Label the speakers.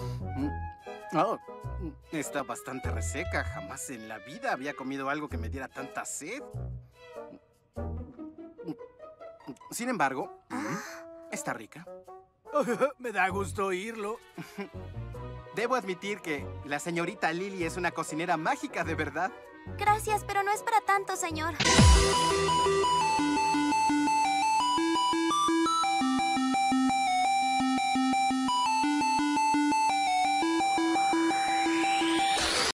Speaker 1: Mm, oh, está bastante reseca. Jamás en la vida había comido algo que me diera tanta sed. Sin embargo, está rica.
Speaker 2: Me da gusto oírlo.
Speaker 1: Debo admitir que la señorita Lily es una cocinera mágica de verdad.
Speaker 3: Gracias, pero no es para tanto, señor.